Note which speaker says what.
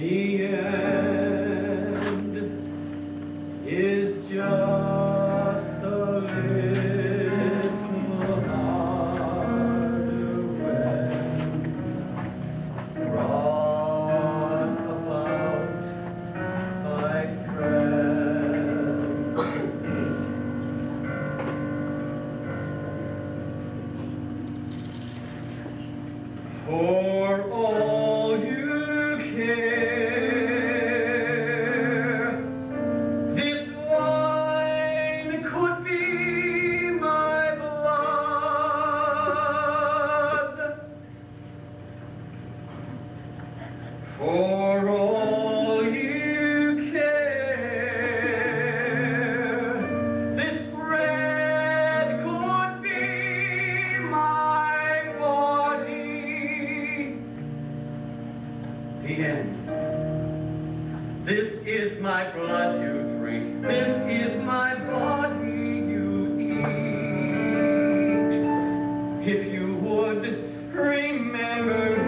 Speaker 1: The end is just a little harder when brought about by friends. This is my blood you drink. This is my body you eat. If you would remember